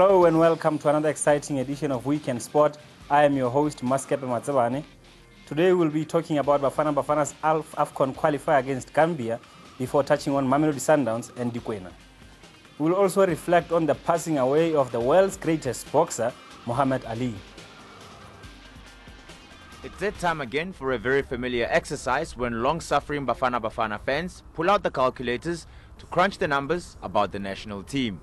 Hello and welcome to another exciting edition of Weekend Sport. I am your host, Mmasekepe Matsebane. Today we'll be talking about Bafana Bafana's Alf AFCON qualifier against Gambia before touching on Mamelodi Sundowns and Dikwena. We'll also reflect on the passing away of the world's greatest boxer, Muhammad Ali. It's that time again for a very familiar exercise when long-suffering Bafana Bafana fans pull out the calculators to crunch the numbers about the national team.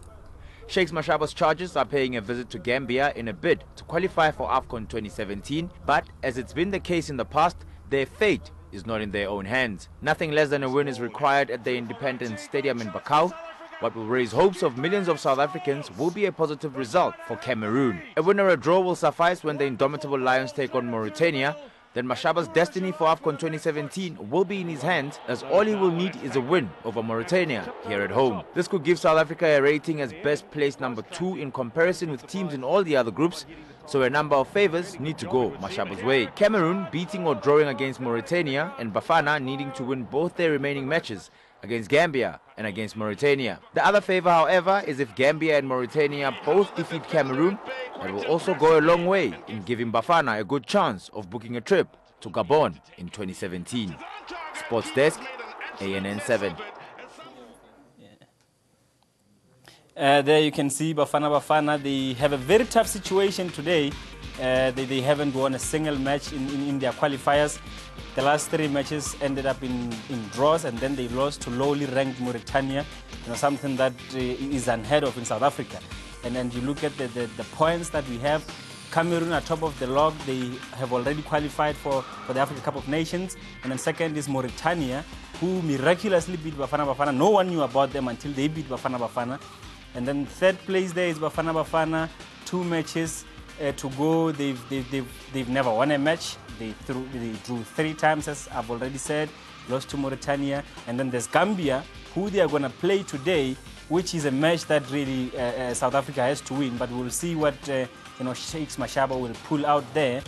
Shakes Mashaba's charges are paying a visit to Gambia in a bid to qualify for AFCON 2017, but as it's been the case in the past, their fate is not in their own hands. Nothing less than a win is required at the Independence Stadium in Bakau. What will raise hopes of millions of South Africans will be a positive result for Cameroon. A win or a draw will suffice when the indomitable Lions take on Mauritania, then Mashaba's destiny for AFCON 2017 will be in his hands as all he will need is a win over Mauritania here at home. This could give South Africa a rating as best placed number two in comparison with teams in all the other groups, so a number of favors need to go Mashaba's way. Cameroon beating or drawing against Mauritania and Bafana needing to win both their remaining matches against Gambia and against Mauritania. The other favor, however, is if Gambia and Mauritania both defeat Cameroon, that will also go a long way in giving Bafana a good chance of booking a trip to Gabon in 2017. Sports Desk, ANN 7. Uh, there you can see Bafana Bafana, they have a very tough situation today. Uh, they, they haven't won a single match in, in, in, their qualifiers. The last three matches ended up in, in draws and then they lost to lowly ranked Mauritania, you know, something that uh, is unheard of in South Africa. And then you look at the, the, the, points that we have. Cameroon are top of the log. They have already qualified for, for the Africa Cup of Nations. And then second is Mauritania, who miraculously beat Bafana Bafana. No one knew about them until they beat Bafana Bafana. And then third place there is Bafana Bafana, two matches uh, to go. They've, they've, they've, they've never won a match. They, threw, they drew three times, as I've already said, lost to Mauritania. And then there's Gambia, who they are going to play today, which is a match that really uh, uh, South Africa has to win. But we'll see what uh, you know Shakes Mashaba will pull out there.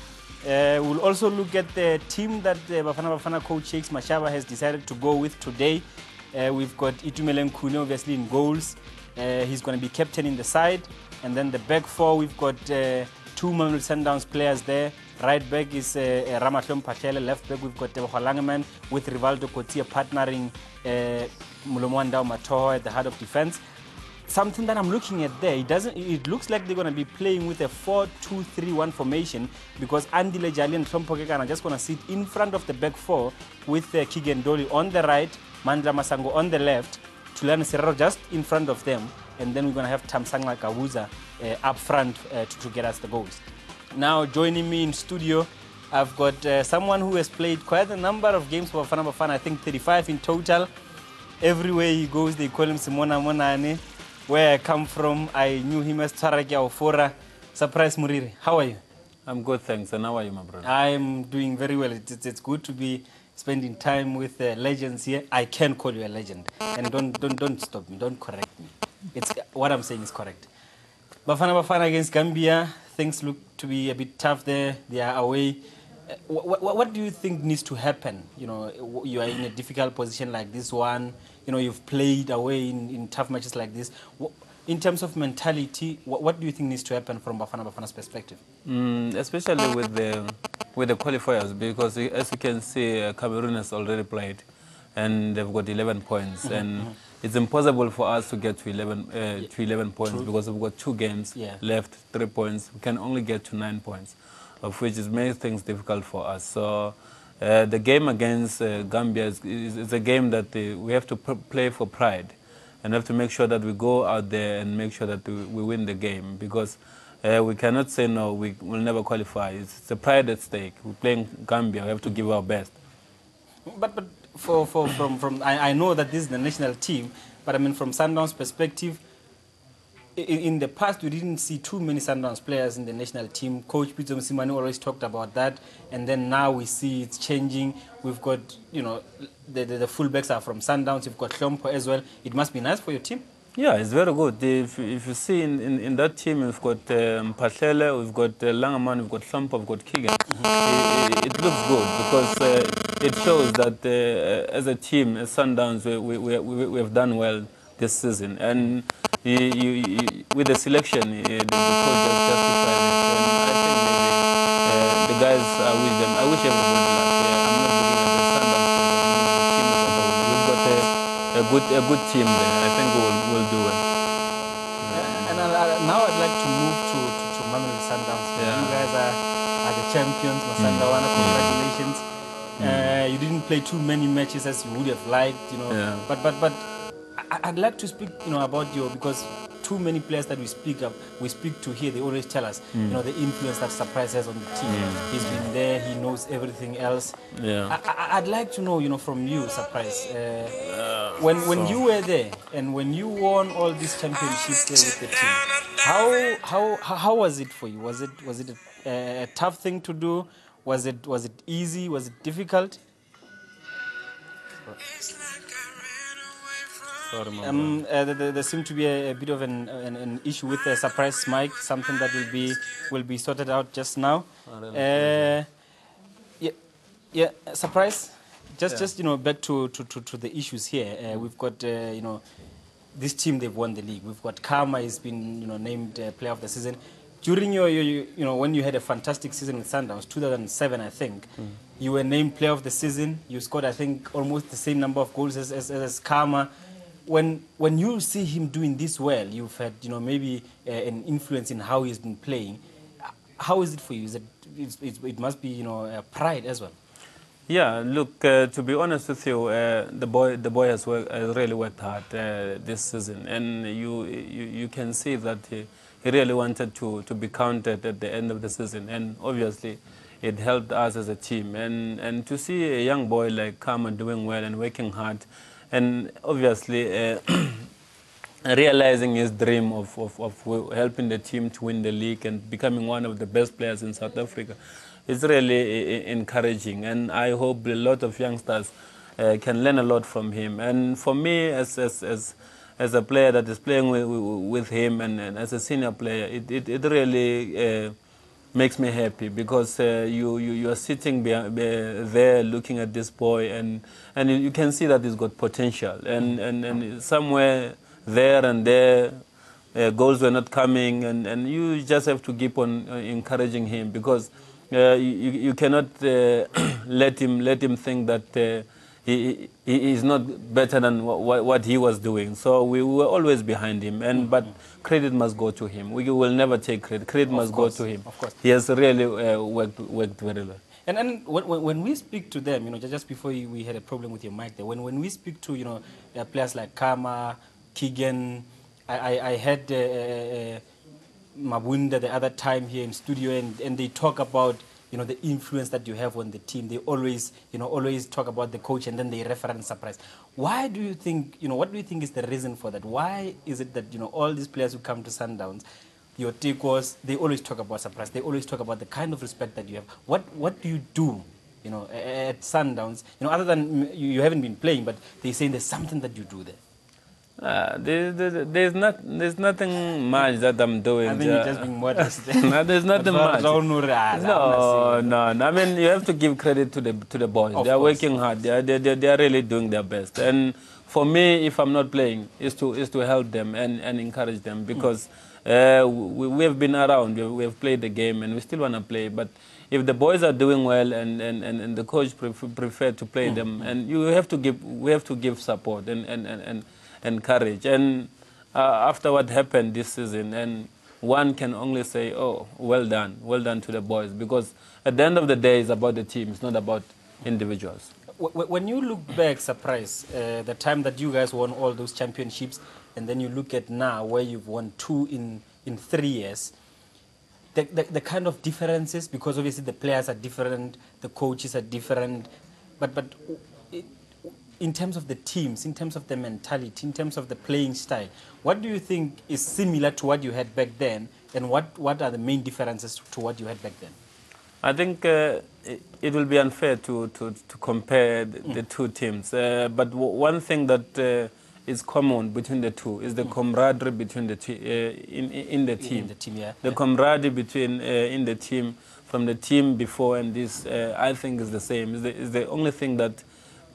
Uh, we'll also look at the team that uh, Bafana Bafana coach Shakes Mashaba has decided to go with today. We've got Itumeleng Khune obviously in goals. He's going to be captain in the side. And then the back four, we've got two Mamelodi Sundowns players there. Right back is uh, Ramahlwe Mphahlele. Left back, we've got Tebogo Langerman with Rivaldo Coetzee partnering uh, Mulomowandau Mathoho at the head of defense. Something that I'm looking at there, it doesn't. It looks like they're going to be playing with a 4-2-3-1 formation because Andile Jali and Hlompho Kekana are just going to sit in front of the back four with uh, Keagan Dolly on the right, Mandla Masango on the left, Thulani Serero just in front of them, and then we're going to have Thamsanqa Gabuza uh, up front uh, to, to, get us the goals. Now, joining me in studio, I've got uh, someone who has played quite a number of games for Bafana Bafana, I think 35 in total. Everywhere he goes, they call him Simona Monane. Where I come from, I knew him as Tarakia Ofora. Surprise Moriri, how are you? I'm good, thanks. And how are you, my brother? I'm doing very well. It's, it's good to be spending time with uh, legends here. I can call you a legend. And don't, don't, don't stop me, don't correct me. It's, what I'm saying is correct. Bafana Bafana against Gambia, things look to be a bit tough there. They are away. Uh, what, what, what, do you think needs to happen? You know, you are in a difficult position like this one. You know, you've played away in, in tough matches like this. In terms of mentality, what, what do you think needs to happen from Bafana Bafana's perspective? Mm, especially with the with the qualifiers, because as you can see, uh, Cameroon has already played, and they've got 11 points, mm -hmm. and it's impossible for us to get to 11 uh, yeah. to 11 points True. because we've got two games yeah. left, three points. We can only get to nine points, of which is makes things difficult for us. So. Uh, the game against uh, Gambia is, is, is, a game that uh, we have to play for pride and have to make sure that we go out there and make sure that we, we win the game because uh, we cannot say no, we will never qualify. It's, it's, a pride at stake. We're playing Gambia, we have to give our best. But, but for, for, from, from I, I know that this is the national team, but I mean from Sundown's perspective, in, in, the past, we didn't see too many Sundowns players in the national team. Coach Pitso Mosimane always talked about that, and then now we see it's changing. We've got, you know, the, the, the fullbacks are from Sundowns. You've got Hlompho as well. It must be nice for your team. Yeah, it's very good. If, if you see in, in, in that team, we've got um, we've got uh, Langerman, we've got Hlompho, we've got Keagan. Mm -hmm. it, it, looks good because uh, it shows that uh, as a team, as Sundowns, we, we, we, we have done well this season. And you, you, you, with the selection, uh, the, the coach has justified it. And I think maybe uh, the guys are with them. I wish everybody luck. Yeah, I'm not looking at the Sundowns players, I'm looking at the team as a whole. We've got a, a good a good team there. I think we'll we'll do it. And I, I, uh, now I'd like to move to to, to Mamelodi Sundowns. Yeah. You guys are, are the champions, Masandawana. Mm. Mm. Congratulations. Mm. Uh, you didn't play too many matches as you would have liked, you know. Yeah. But but but I'd like to speak, you know, about your because too many players that we speak of, we speak to here, they always tell us, you know, the influence that Surprise has on the team. He's been there, he knows everything else. Yeah. I, I, I'd like to know, you know, from you, Surprise, uh, when when you were there and when you won all these championships there with the team, how how how, how was it for you? Was it was it a, a tough thing to do? Was it was it easy? Was it difficult? Sorry, my Um, uh, there, there- seemed to be a, a bit of an, an, an issue with the surprise mic, something that will be will be sorted out just now. Uh, yeah, yeah, surprise. Just, just you know, back to, to, to, to the issues here. Uh, we've got uh, you know, this team they've won the league. We've got Khama has been you know named uh, player of the season. During your, your, your you know when you had a fantastic season with Sundowns, 2007 I think, you were named player of the season. You scored I think almost the same number of goals as as, as Khama. When when you see him doing this well, you've had you know maybe uh, an influence in how he's been playing. How is it for you? Is it it's, it's, it must be you know uh, pride as well. Yeah, look. Uh, to be honest with you, uh, the boy, the boy has, work, has really worked hard uh, this season, and you, you, you can see that he, he really wanted to, to be counted at the end of the season, and obviously, it helped us as a team. And and to see a young boy like Khama doing well and working hard, and obviously. Uh, realizing his dream of, of, of helping the team to win the league and becoming one of the best players in South Africa is really i- i- encouraging. And I hope a lot of youngsters uh, can learn a lot from him. And for me, as, as, as, as a player that is playing with, with him and, and as a senior player, it, it, it really uh, makes me happy because uh, you, you, you are sitting be, be there looking at this boy and, and you- can see that he's got potential. And, and, and somewhere there and there, uh, goals were not coming, and, and you just have to keep on uh, encouraging him because uh, you, you cannot uh, let him let him think that uh, he, he is not better than what, what he was doing. So we were always behind him, and but credit must go to him. We will never take credit. Credit must course, go to him. of course. He has really uh, worked worked very well. And, and when, we speak to them, you know, ju- just before you, we had a problem with your mic there, when, when we speak to, you know, uh, players like Khama, Keagan, I, I, I had uh, uh, Mabunda the other time here in studio, and, and they talk about, you know, the influence that you have on the team. They always, you know, always talk about the coach, and then they reference surprise. Why do you think, you know, what do you think is the reason for that? Why is it that, you know, all these players who come to Sundowns, your Tikos, they always talk about surprise. They always talk about the kind of respect that you have. What what do you do, you know, at Sundowns? You know, other than you, you haven't been playing, but they say there's something that you do there. Uh, there, there, there's not there's nothing much that I'm doing. I think you're uh, just being modest. no, there's nothing much. No, No, no. I mean, you have to give credit to the to the boys. Of they are course, working hard. They are, they, they, they are really doing their best. And for me, if I'm not playing, is to is to help them and, and encourage them because uh, we, we have been around. We have, played the game and we still want to play. But if the boys are doing well and, and, and, and the coach pref- prefer to play them, and you have to give we have to give support and and, and, and, and courage. And uh, after what happened this season and one can only say, oh, well done, well done to the boys, because at the end of the day, it's about the team, it's not about individuals. Wh- wh- When you look back, surprise, uh, the time that you guys won all those championships, and then you look at now where you've won two in, in three years, the, the, the kind of differences, because obviously the players are different, the coaches are different, but, but in terms of the teams, in terms of the mentality, in terms of the playing style, what do you think is similar to what you had back then, and what, what are the main differences to what you had back then? I think uh, it, it will be unfair to, to, to compare the, the two teams. Uh, but w- one thing that uh, is common between the two is the camaraderie between the te- uh, in, in the team. the team, yeah. The Yeah. camaraderie between uh, in the team from the team before and this, uh, I think, is the same. Is the, is the only thing that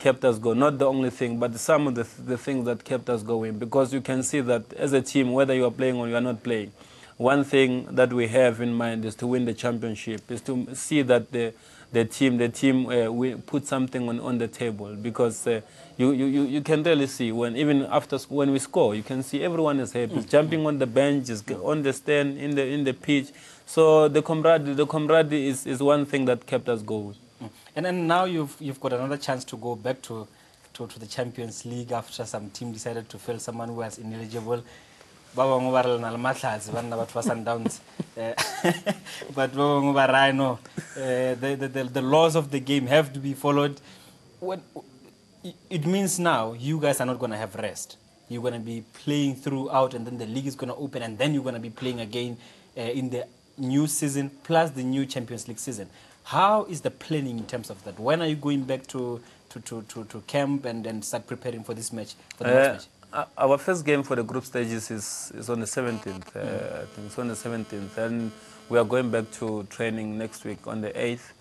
kept us going. Not the only thing, but some of the, the things that kept us going. Because you can see that as a team, whether you are playing or you are not playing, one thing that we have in mind is to win the championship, is to see that the, the team, the team uh, we put something on, on the table because uh, you, you, you can really see when even after when we score, you can see everyone is happy, mm. jumping on the bench, is on the stand, in the in the pitch. So the camaraderie, the camaraderie is, is one thing that kept us going. Mm. And then now you've you've got another chance to go back to, to, to the Champions League after some team decided to fail someone who was ineligible. Ba bangwe ba re lena le matlhatse batho ba sundowns. Eh, but ba bangwe ba no eh, the, the, the laws of the game have to be followed. When, it means now you guys are not going to have rest. You're going to be playing throughout and then the league is going to open and then you're going to be playing again uh, in the new season plus the new champions league season how is the planning in terms of that when are you going back to to, to, to, to camp and, and start preparing for this match for the uh, next match uh, our first game for the group stages is, is on the 17th. Uh, I think it's on the 17th. And we are going back to training next week on the 8th.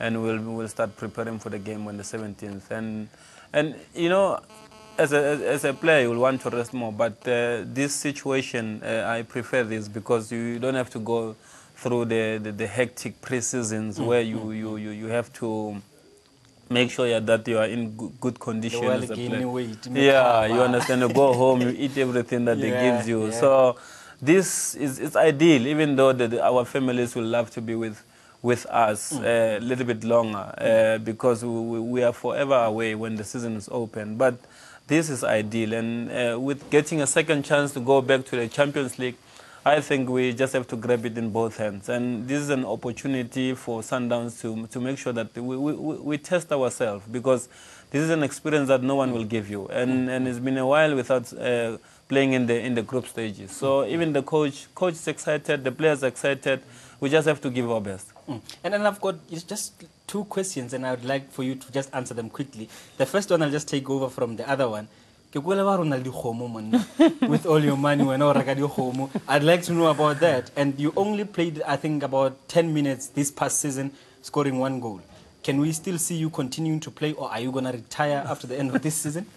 And we'll, we'll start preparing for the game on the 17th. And, and you know, as a, as a player, you will want to rest more. But uh, this situation, uh, I prefer this because you don't have to go through the, the, the hectic pre-seasons mm. where you, you, you, you have to make sure yeah, that you are in good condition. Well weight, yeah, you understand. You go home, you eat everything that yeah, they give you. Yeah. So this is it's ideal, even though the, our families will love to be with with us mm. uh, a little bit longer uh, because we, we, are forever away when the season is open. But this is ideal, and uh, with getting a second chance to go back to the Champions League I think we just have to grab it in both hands. And this is an opportunity for Sundowns to, to make sure that we, we, we test ourselves because this is an experience that no one will give you. And, and it's been a while without uh, playing in the, in the group stages. So even the coach, coach is excited, the players are excited. We just have to give our best. Mm. And then I've got just two questions, and I would like for you to just answer them quickly. The first one I'll just take over from the other one ke kwele ba rona le dikgomo monna. With all your money wena o reka dikgomo. I'd like to know about that. And you only played i think about 10 minutes this past season scoring one goal. Can we still see you continuing to play or are you going to retire after the end of this season?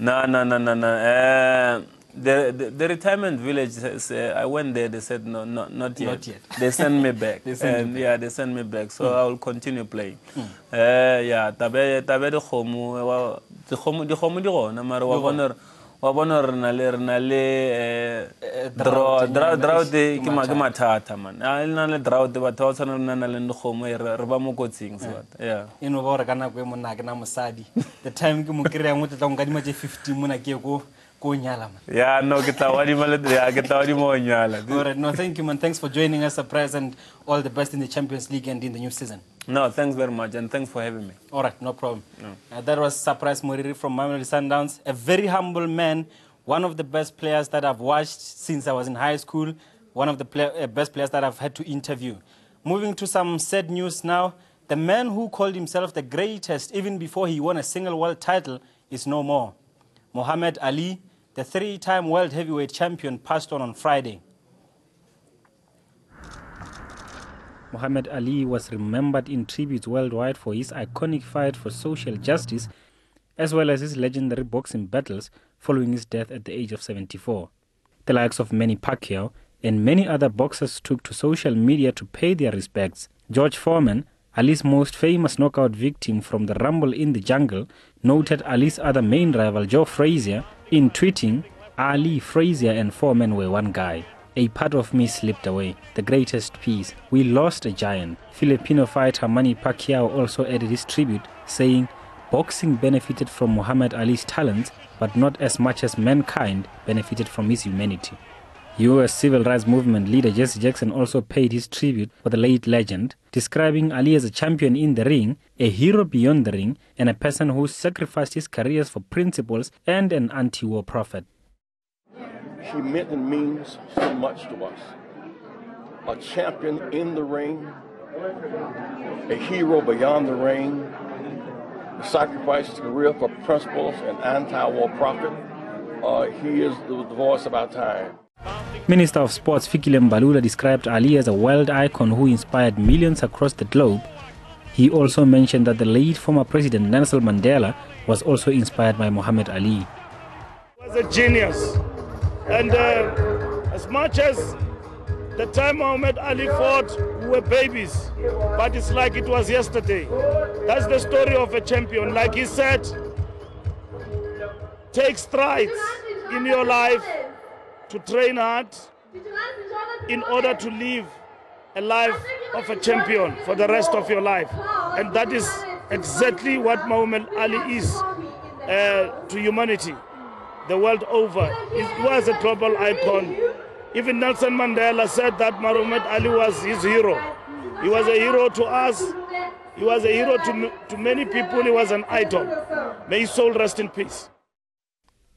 No no no no no. Uh, the, the, the, retirement village, says, uh, I went there, they said, no, no not yet. Not yet. They sent me back. they send and, back. Yeah, they sent me back. So mm. I will continue playing. Mm. Uh, yeah, tabe, tabe de khomu, di khomu di khomu di gona, mara wa bona wa bona rena le rena le draw drought ke ma ke mathata man a le na le drought batho ba tshwana rena na le dikgomo re ba mo kotsing sebata yeah eno ba re ka nako e monna ke na mosadi the time ke mo ngwe tla go ka dima tse fifteen mona ke ko yeah, no, kita wadi malet ya kita wadi mo nyala. All right, no, thank you, man. Thanks for joining us, surprise, and all the best in the Champions League and in the new season. No, thanks very much, and thanks for having me. All right, no problem. No. Uh, that was Surprise Moriri from Mamelodi Sundowns, a very humble man, one of the best players that I've watched since I was in high school, one of the play uh, best players that I've had to interview. Moving to some sad news now, the man who called himself the greatest even before he won a single world title is no more. Muhammad Ali the three-time world heavyweight champion passed on on Friday. Muhammad Ali was remembered in tributes worldwide for his iconic fight for social justice as well as his legendary boxing battles following his death at the age of 74. The likes of Manny Pacquiao and many other boxers took to social media to pay their respects. George Foreman, Ali's most famous knockout victim from the Rumble in the Jungle, noted Ali's other main rival Joe Frazier in tweeting, Ali, Frazier, and Foreman were one guy. A part of me slipped away. The greatest piece. We lost a giant. Filipino fighter Manny Pacquiao also added his tribute, saying, Boxing benefited from Muhammad Ali's talents, but not as much as mankind benefited from his humanity. U.S. civil rights movement leader Jesse Jackson also paid his tribute for the late legend, describing Ali as a champion in the ring, a hero beyond the ring, and a person who sacrificed his careers for principles and an anti war prophet. He meant and means so much to us. A champion in the ring, a hero beyond the ring, sacrificed his career for principles and anti war prophet. Uh, he is the voice of our time. Minister of Sports Fikile Mbalula described Ali as a world icon who inspired millions across the globe He also mentioned that the late former President Nelson Mandela was also inspired by Muhammad Ali. He was a genius. And uh, as much as the time Muhammad Ali fought, we were babies. But it's like it was yesterday. That's the story of a champion. Like he said, take strides in your life to train hard in order to live a life of a champion for the rest of your life. And that is exactly what Muhammad Ali is uh, to humanity the world over. He was a global icon. Even Nelson Mandela said that Muhammad Ali was his hero. He was a hero to us. He was a hero to, to many people. He was an idol. May his soul rest in peace.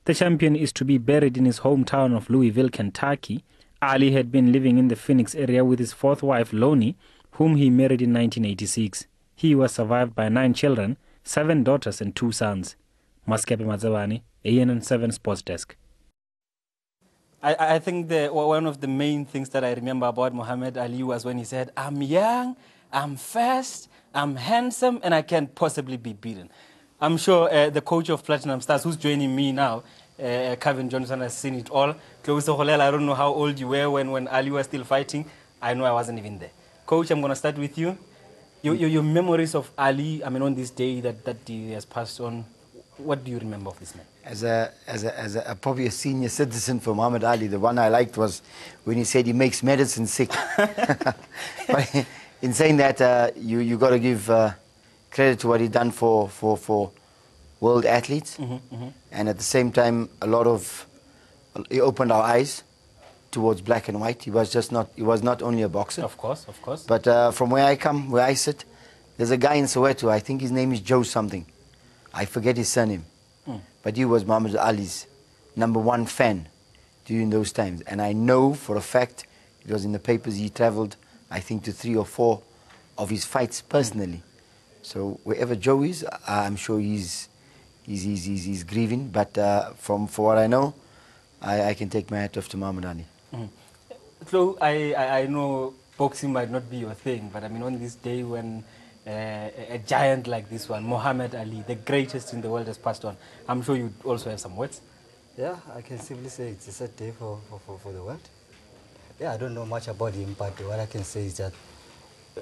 The champion is to be buried in his hometown of Louisville, Kentucky. Ali had been living in the Phoenix area with his fourth wife, Loni, whom he married in 1986. He was survived by nine children, seven daughters, and two sons. Maskepe Mazawani, ANN 7 Sports Desk. I, I think the, one of the main things that I remember about Muhammad Ali was when he said, I'm young, I'm fast, I'm handsome, and I can't possibly be beaten. I'm sure uh, the coach of Platinum Stars, who's joining me now, uh, Cavin Johnson, has seen it all. Close I don't know how old you were when, when Ali was still fighting. I know I wasn't even there. Coach, I'm going to start with you. Your, your, your, memories of Ali, I mean, on this day that, that he has passed on, what do you remember of this man? As a, as a, as a, probably a senior citizen for Muhammad Ali, the one I liked was when he said he makes medicine sick. but in saying that, uh, you you got to give uh, credit to what he done for for for world athletes, mm -hmm, mm -hmm. and at the same time, a lot of he opened our eyes towards black and white. He was just not he was not only a boxer. Of course, of course. But uh, from where I come, where I sit, there's a guy in Soweto. I think his name is Joe something. I forget his surname. Mm. But he was Muhammad Ali's number one fan during those times. And I know for a fact, it was in the papers, he traveled, I think, to three or four of his fights personally. So wherever Joe is, I'm sure he's, he's, he's, he's, he's grieving. But uh, from for what I know, I, I, can take my hat off to Muhammad Ali. Mm. So I, I, I know boxing might not be your thing, but I mean on this day when uh, a giant like this one, Muhammad Ali, the greatest in the world, has passed on. I'm sure you also have some words. Yeah, I can simply say it's a sad day for, for, for, for, the world. Yeah, I don't know much about him, but what I can say is that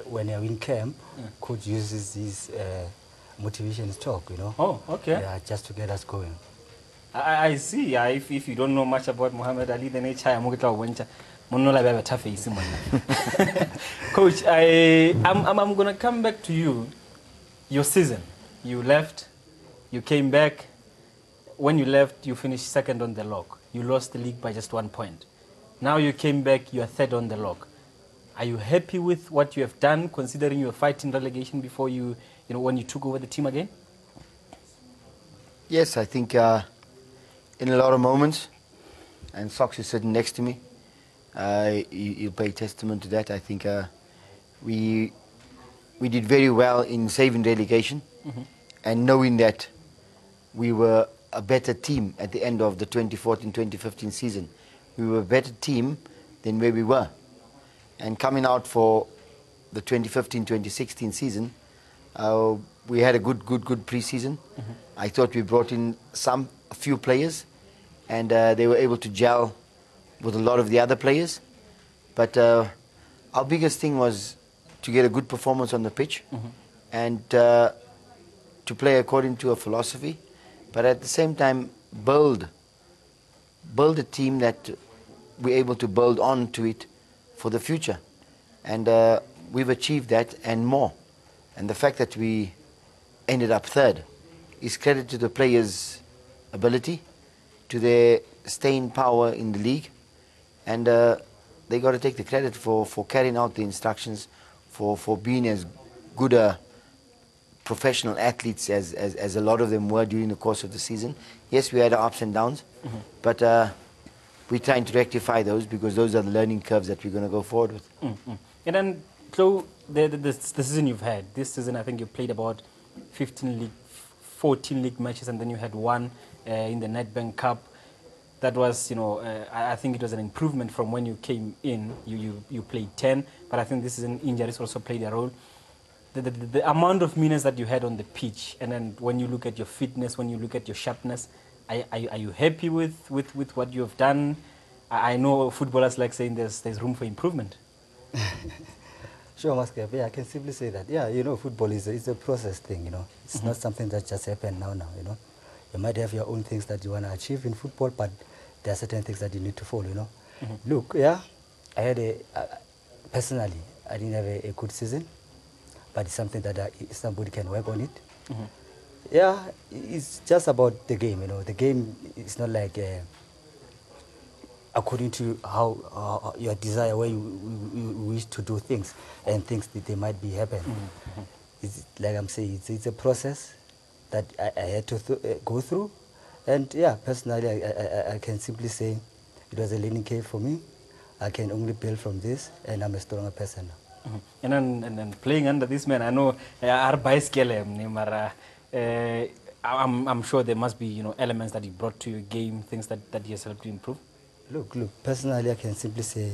when you're in camp, mm. coach uses this uh, motivation talk, you know. Oh, okay. Yeah, just to get us going. I, I see. Yeah, if, if you don't know much about Muhammad Ali, then it's Coach, I, I'm, I'm, I'm going to come back to you. Your season, you left, you came back. When you left, you finished second on the log. You lost the league by just one point. Now you came back, you are third on the log. Are you happy with what you have done, considering you were fighting relegation before you, you know, when you took over the team again? Yes, I think uh, in a lot of moments, and Sox is sitting next to me, uh, you, you pay testament to that. I think uh, we we did very well in saving relegation mm -hmm. and knowing that we were a better team at the end of the 2014-2015 season. We were a better team than where we were. And coming out for the 2015-2016 season, uh, we had a good, good, good preseason. Mm -hmm. I thought we brought in some, a few players, and uh, they were able to gel with a lot of the other players. But uh, our biggest thing was to get a good performance on the pitch mm -hmm. and uh, to play according to a philosophy, but at the same time build build a team that we're able to build on to it for the future. And uh, we've achieved that and more. And the fact that we ended up third is credit to the players' ability, to their staying power in the league, and uh, they got to take the credit for, for carrying out the instructions, for, for being as good a professional athletes as, as, as a lot of them were during the course of the season. Yes, we had our ups and downs, mm -hmm. but uh, we're trying to rectify those because those are the learning curves that we're going to go forward with. Mm -hmm. And then, so the, the, the, season you've had, this season I think you played about 15 league, 14 league matches, and then you had one uh, in the Nedbank Cup that was, you know, uh, I, I, think it was an improvement from when you came in. You, you, you played 10, but I think this is an injuries also played a role. the, the, the amount of minutes that you had on the pitch, and then when you look at your fitness, when you look at your sharpness, are, are, are you happy with, with, with what you have done? I, I know footballers like saying there's, there's room for improvement. Sure, Muscap. Yeah, I can simply say that. Yeah, you know, football is a, it's a process thing, you know. It's Mm-hmm. not something that just happened now, now, you know. You might have your own things that you want to achieve in football, but there are certain things that you need to follow, you know. Mm-hmm. Look, yeah, I had a, uh, personally, I didn't have a, a good season, but it's something that I, somebody can work on it. Mm-hmm. Yeah, it's just about the game, you know. The game is not like uh, according to how uh, your desire, where you, you, wish to do things, and things that they might be happening. It's like I'm saying, it's, it's a process that I, I had to th- uh, go through, and yeah, personally, I, I, I- can simply say it was a learning curve for me. I can only build from this, and I'm a stronger person now. Mhm. And then, and then playing under this man, I know uh, mara. Uh, I'm, I'm sure there must be you know elements that he brought to your game, things that, that he has helped you improve. Look, look, personally, I can simply say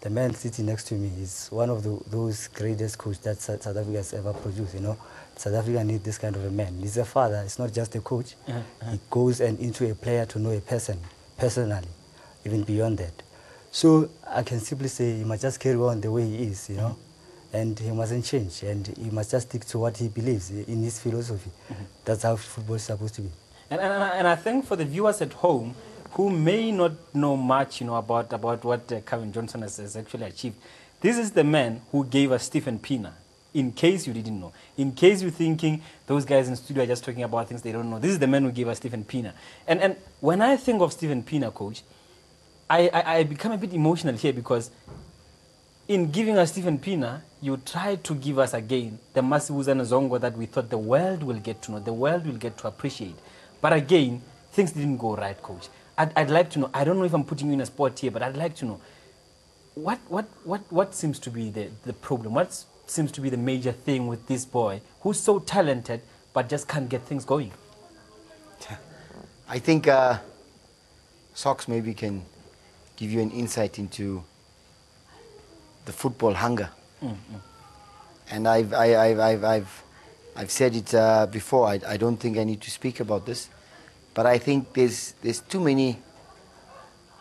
the man sitting next to me is one of the, those greatest coaches that South Africa has ever produced, you know. South Africa needs this kind of a man. He's a father, it's not just a coach. He goes and into a player to know a person, personally, even beyond that. So I can simply say he must just carry on the way he is, you know. And he mustn't change, and he must just stick to what he believes in his philosophy. That's how football is supposed to be. And, and, and I think for the viewers at home who may not know much, you know, about, about what uh, Cavin Johnson has, has actually achieved, this is the man who gave us Stephen Pienaar. In case you didn't know, in case you're thinking those guys in the studio are just talking about things they don't know, this is the man who gave us Stephen Pienaar. And, and when I think of Stephen Pienaar, coach, I, I, I become a bit emotional here because in giving us Stephen Pienaar, you tried to give us again the Masibusane Zongo that we thought the world will get to know, the world will get to appreciate. But again, things didn't go right, coach. I'd, I'd like to know, I don't know if I'm putting you in a spot here, but I'd like to know what, what, what, what seems to be the, the problem? What seems to be the major thing with this boy who's so talented but just can't get things going? I think uh, Socks maybe can give you an insight into the football hunger. Mm, mm. And I've, I, I've, I've, I've, I've said it uh, before, I, I don't think I need to speak about this, but I think there's, there's too many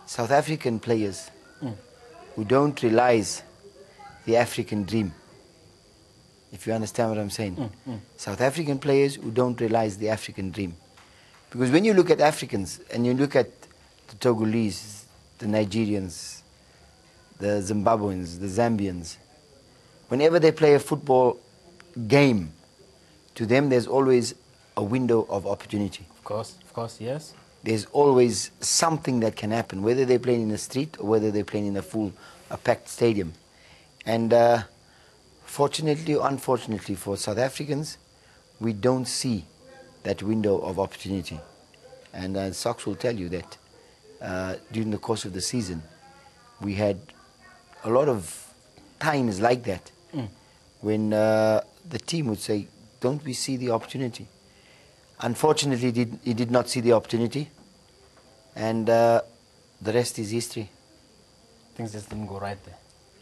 South African players mm. who don't realize the African dream. If you understand what I'm saying. South African players who don't realize the African dream. Because when you look at Africans and you look at the Togolese, the Nigerians, the Zimbabweans, the Zambians, whenever they play a football game, to them there's always a window of opportunity. Of course, of course, yes. There's always something that can happen, whether they're playing in the street or whether they're playing in a full, a packed stadium. And uh, fortunately or unfortunately for South Africans, we don't see that window of opportunity. And uh, Sox will tell you that uh, during the course of the season, we had a lot of times like that when uh, the team would say, Don't we see the opportunity? Unfortunately, he did, he did not see the opportunity, and uh, the rest is history. Things just didn't go right there.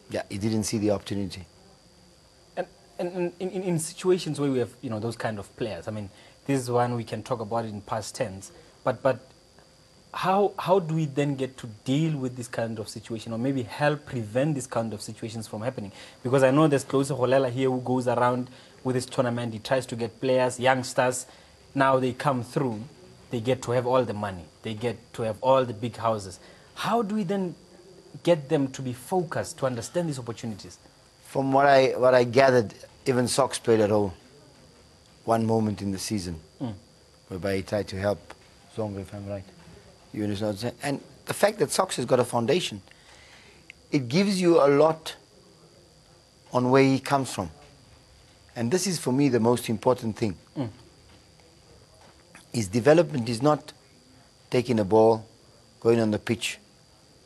Yeah, he didn't see the opportunity. And, and, in, in, in situations where we have, you know, those kind of players, I mean, this is one we can talk about it in past tense, but, but how, how do we then get to deal with this kind of situation or maybe help prevent this kind of situations from happening? Because I know there's Tlou Segolela here who goes around with this tournament. He tries to get players, youngsters. Now they come through, they get to have all the money, they get to have all the big houses. How do we then get them to be focused, to understand these opportunities? From what I, what I gathered, even Sox played at all. one moment in the season hmm. whereby he tried to help Zongo, if I'm right. You understand what I'm saying? And the fact that Sox has got a foundation, it gives you a lot on where he comes from. And this is for me the most important thing. Mm. His development is not taking a ball, going on the pitch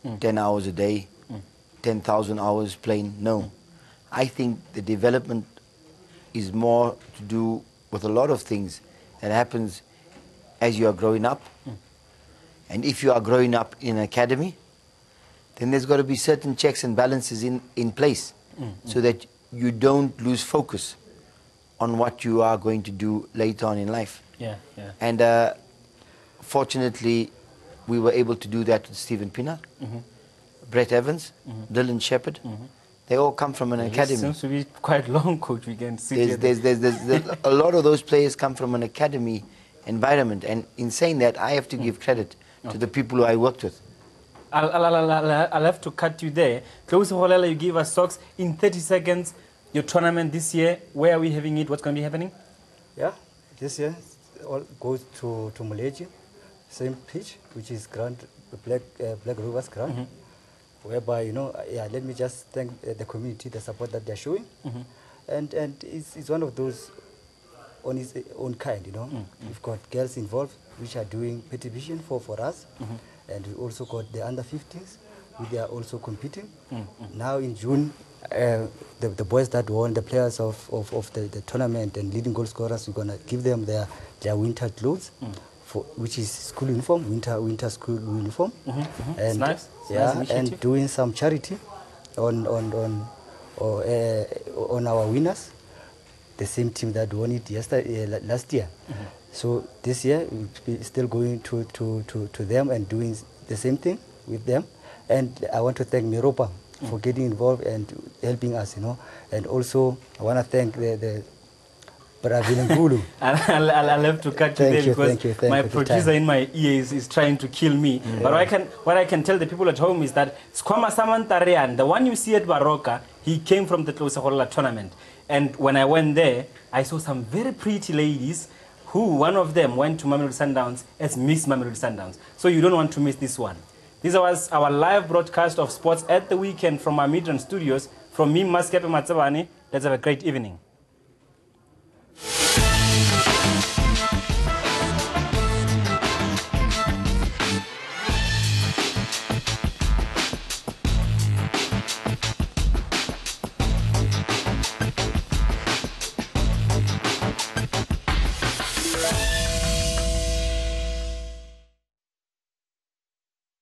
mm. 10 hours a day, mm. 10,000 hours playing. No. I think the development is more to do with a lot of things that happens as you are growing up. And if you are growing up in an academy, then there's got to be certain checks and balances in, in place so that you don't lose focus on what you are going to do later on in life. Yeah, yeah. And uh, fortunately, we were able to do that with Stephen Pienaar, Mm-hmm. Brett Evans, Dillon Sheppard. They all come from an This academy. seems to be quite long, coach. We can see There's, there's, there's, there's, there's a lot of those players come from an academy environment. And in saying that, I have to give credit to the people who I worked with. I'll, I'll, I'll, I'll, I'll have to cut you there. Tlou Segolela, you give us socks in 30 seconds. Your tournament this year, where are we having it? What's going to be happening? Yeah, this year all goes to, to Malaysia, same pitch, which is Grand Black uh, Black Rivers Grand, whereby you know, yeah. Let me just thank uh, the community, the support that they're showing, and and it's, it's one of those on its own kind. You know, mm, mm. we've got girls involved which are doing petty vision for for us, mm-hmm. and we also got the under 15s, which they are also competing. Mm, now in June. Uh, the, the boys that won, the players of, of, of the, the tournament and leading goal scorers, we're going to give them their, their winter clothes, for, which is school uniform, winter winter school uniform. Mm-hmm, mm-hmm. It's nice. It's yeah, nice and doing some charity on, on, on, or, uh, on our winners, the same team that won it yesterday, uh, last year. Mm-hmm. So this year, we're still going to, to, to, to them and doing the same thing with them. And I want to thank Miropa for mm. getting involved and helping us, you know. And also, I want to thank the, the Brazilian Gulu. I'll, I'll, I'll have to cut you Thank there you, because thank you, thank my producer in my ear is, is trying to kill me. Mm. But what I, can, what I can tell the people at home is that Skwama Samantarian, the one you see at Baroka, he came from the Tlosahola tournament. And when I went there, I saw some very pretty ladies who, one of them went to Mamelodi Sundowns as Miss Mamelodi Sundowns. So you don't want to miss this one. This was our live broadcast of sports at the weekend from our Midland studios. From me, Mmasekepe Matsebane, let's have a great evening.